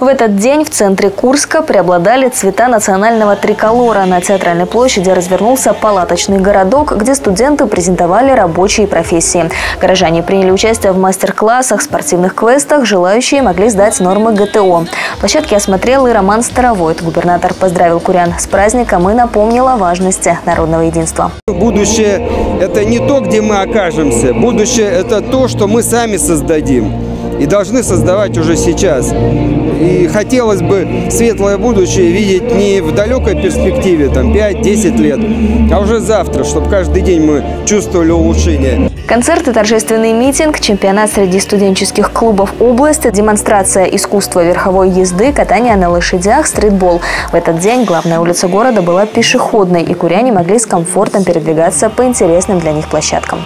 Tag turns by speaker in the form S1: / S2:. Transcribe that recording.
S1: В этот день в центре Курска преобладали цвета национального триколора. На театральной площади развернулся палаточный городок, где студенты презентовали рабочие профессии. Горожане приняли участие в мастер-классах, спортивных квестах. Желающие могли сдать нормы ГТО. Площадки осмотрел и Роман Старовойт. Губернатор поздравил курян с праздником и напомнил о важности народного единства.
S2: Будущее – это не то, где мы окажемся. Будущее – это то, что мы сами создадим и должны создавать уже сейчас. И хотелось бы светлое будущее видеть не в далекой перспективе, там 5-10 лет, а уже завтра, чтобы каждый день мы чувствовали улучшение.
S1: Концерты, торжественный митинг, чемпионат среди студенческих клубов области, демонстрация искусства верховой езды, катание на лошадях, стритбол. В этот день главная улица города была пешеходной, и куряне могли с комфортом передвигаться по интересным для них площадкам.